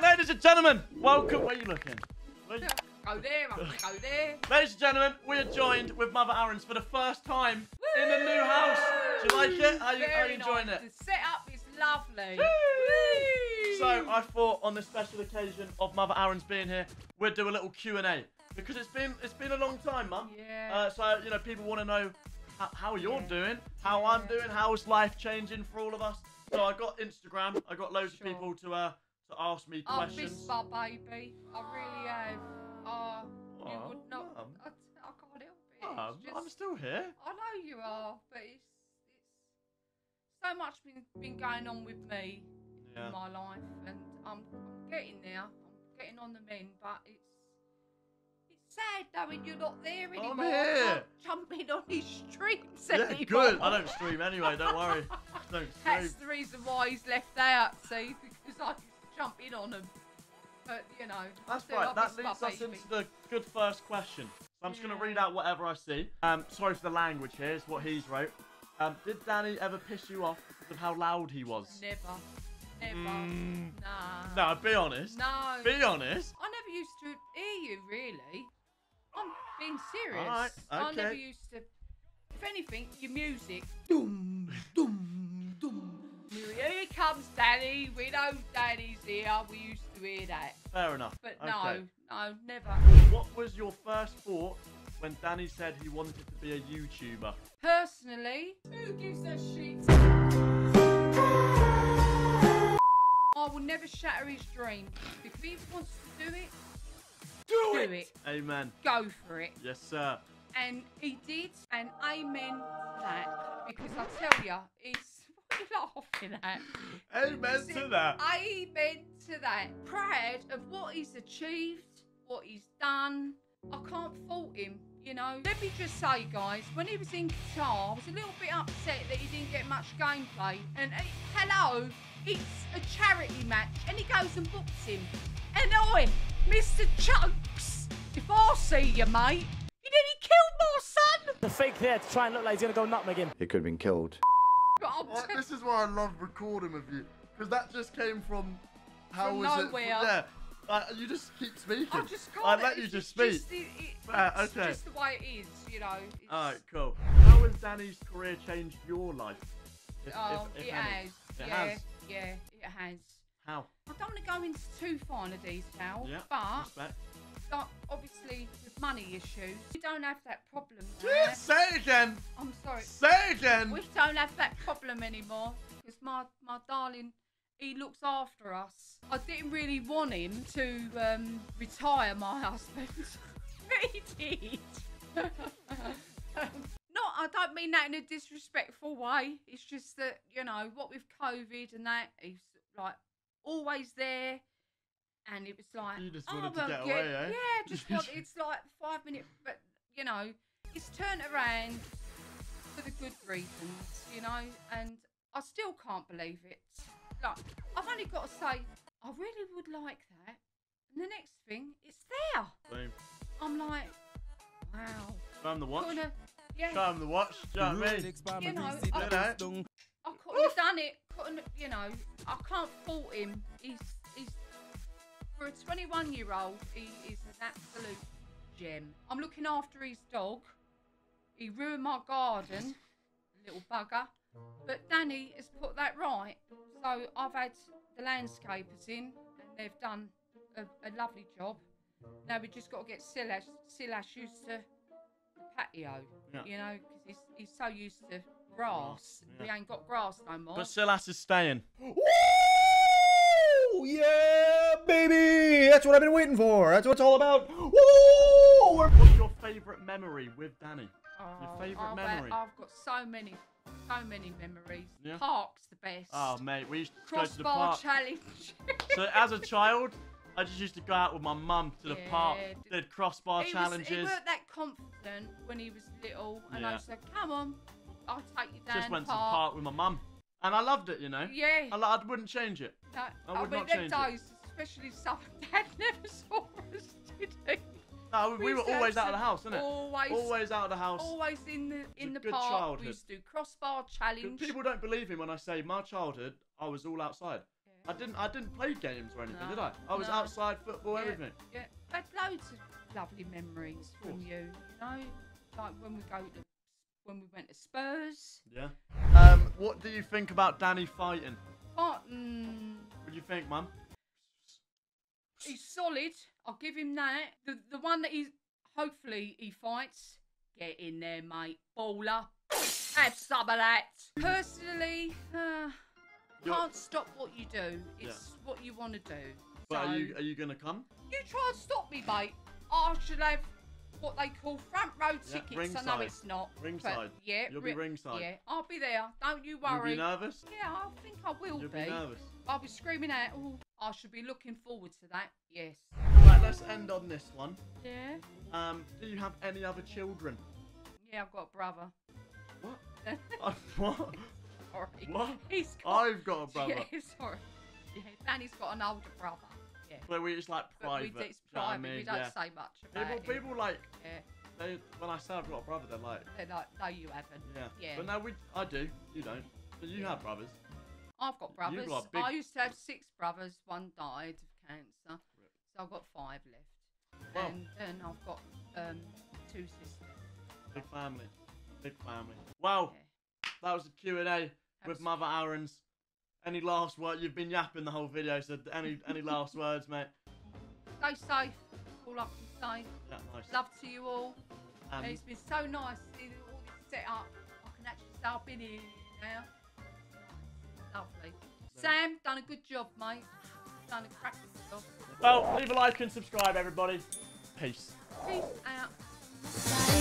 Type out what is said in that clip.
right, ladies and gentlemen, welcome. Where are you looking? Where you- Go there, go there. Ladies and gentlemen, we are joined with Mother Aarons for the first time in the new house. Do you like it? How you, how Very you enjoying nice. it? The setup is lovely. Whee! So I thought on this special occasion of Mother Aarons being here, we'd do a little Q and A because it's been it's been a long time, Mum. Yeah. Uh, so you know people want to know how, how you're Yeah. doing, how I'm doing, how's life changing for all of us. So I got Instagram. I got loads Sure. of people to uh to ask me oh, I've missed my baby. I really have. Oh, oh you oh, would not. Mum. I, I can't help it. Mum, just, I'm still here. I know you are, but it's it's so much been been going on with me Yeah. in my life, and I'm, I'm getting there. I'm getting on the mend, but it's it's sad knowing you're not there anymore. I'm here. can't jump on his streets Yeah, anymore. good. I don't stream anyway. Don't worry. Don't stream. That's the reason why he's left out, see, because I jump in on him. But you know, That's right. That leads us baby. into the good first question. So I'm just going to read out whatever I see. Um, sorry for the language here. It's what he's wrote. Um, did Danny ever piss you off because of how loud he was? Never, never, Mm, nah. no, be honest. No. Be honest. I never used to hear you really. I'm being serious. Alright, I never used to. If anything, your music. Here comes Danny. We know Danny's here. We used to hear that. Fair enough. But okay. no, no, never. What was your first thought when Danny said he wanted to be a YouTuber? Personally, who gives a shit? I will never shatter his dream. If he wants to do it, Do, it. it. Amen. go for it. Yes, sir. And he did, and amen that. Because I tell you, it's what are you laughing at? Amen to that. Amen to that. Proud of what he's achieved, what he's done. I can't fault him, you know. Let me just say, guys, when he was in Qatar, I was a little bit upset that he didn't get much gameplay. And uh, hello, it's a charity match, and he goes and books him. And I, Mr. Chunkz, if I see you, mate, you nearly killed my son. The fake there to try and look like he's gonna go nutmeg him. He could have been killed. But I'm Like, t- this is why I love recording with you because that just came from how From was nowhere. it? Yeah, like, you just keep speaking. I just can't. I let you it's just speak. Just, it, it, Ah, it's okay. just the way it is, you know. It's, All right, cool. How has Danny's career changed your life? If- Oh, if- if it any? has. It yeah, has. yeah, it has. How? I don't want to go into too fine a detail, Yeah. but Respect. Like, obviously with money issues, we don't have that problem. Yeah, Now. say it again. I'm sorry, Say it again. we don't have that problem anymore because my my darling, he looks after us. I didn't really want him to um, retire, my husband. but he did. no, I don't mean that in a disrespectful way. It's just that you know what with COVID and that, he's like always there. And it was like, You just oh, wanted to well, get yeah, away, eh? Yeah, just want, it's like five minutes, but you know, it's turned around for the good reasons, you know, and I still can't believe it. Like, I've only got to say, I really would like that. And the next thing, it's there. Boom. I'm like, wow. Him the watch. Have, yeah, him the watch. Do you know what I mean? you know, I, You know? I couldn't have done it. Couldn't, you know, I can't fault him. He's, for a 21 year old, he is an absolute gem. I'm looking after his dog. He ruined my garden, little bugger. But Danny has put that right. So I've had the landscapers in, and they've done a, a lovely job. Now we just got to get Silas, Silas used to the patio, Yeah. you know, because he's, he's so used to grass. We yeah. ain't got grass no more. But Silas is staying. Woo! Yeah, baby! That's what I've been waiting for. That's what it's all about. Woo! What's your favourite memory with Danny? Oh, Your Oh, favourite I've, oh, memory? I've got so many, so many memories. Yeah? Park's the best. Oh, mate, we used to go to the Crossbar park. challenge. So as a child, I just used to go out with my mum to the Yeah, park, d- did crossbar he, was, challenges. he weren't that confident when he was little, and I Yeah. said, "Come on, I'll take you down just went the to the park." park with my mum, and I loved it. You know, Yeah, I, lo- I wouldn't change it. no, I would mean, not change it. especially some dad never saw us, did he? No, we, we were always out of the house, innit? Always, Always out of the house. always in the in the good park. childhood. We used to do crossbar challenge. People don't believe me when I say my childhood, I was all outside. Yeah. I didn't. I didn't play games or anything, No, did I? I was no. outside football, Yeah, everything. Yeah, I've had loads of lovely memories from you. You know, like when we go to when we went to Spurs. Yeah. What do you think about Danny fighting? But mm, What do you think, Mum? he's solid. I'll give him that. The the one that he's hopefully he fights. Get in there, mate. Baller. Have some of that. Personally, uh, You're- can't stop what you do. It's what you want to do. But so, are you are you gonna come? you try and stop me, mate. I should have what they call front row Yeah, tickets. I ringside. know it's not. Ringside. yeah, You'll be ringside. Yeah, I'll be there. Don't you worry. You'll be nervous. yeah, I think I will You'll be. be nervous. I'll be screaming out. Oh, I should be looking forward to that. Yes. Right, let's end on this one. Yeah. Um, do you have any other children? Yeah, I've got a brother. What? Uh, what? sorry. What? He's got. I've got a brother. Yeah, sorry. Yeah, Danny's got an older brother. Yeah. But we it's like But private. we, it's do you know I private. mean? We don't yeah. say much about People, it. people like Yeah. they when I say I've got a brother, they're like, They're like, no, you haven't. yeah. Yeah. But no, we I do. You don't. So you have brothers. I've got brothers. got big- I used to have six brothers. One died of cancer, so I've got five left. Wow. And then I've got um, two sisters. Big family. Big family. Wow. Yeah. That was a Q&A with was- Mother Aarons. Any last word? You've been yapping the whole video, so any any last words, mate? Stay safe. All I can say. Yeah, nice. Love to you all. Um, it's been so nice seeing all this set up. I can actually say I've been here now. Lovely. Sam, done a good job, mate. Done a cracking job. well, leave a like and subscribe, everybody. Peace. Peace out. I wanna keep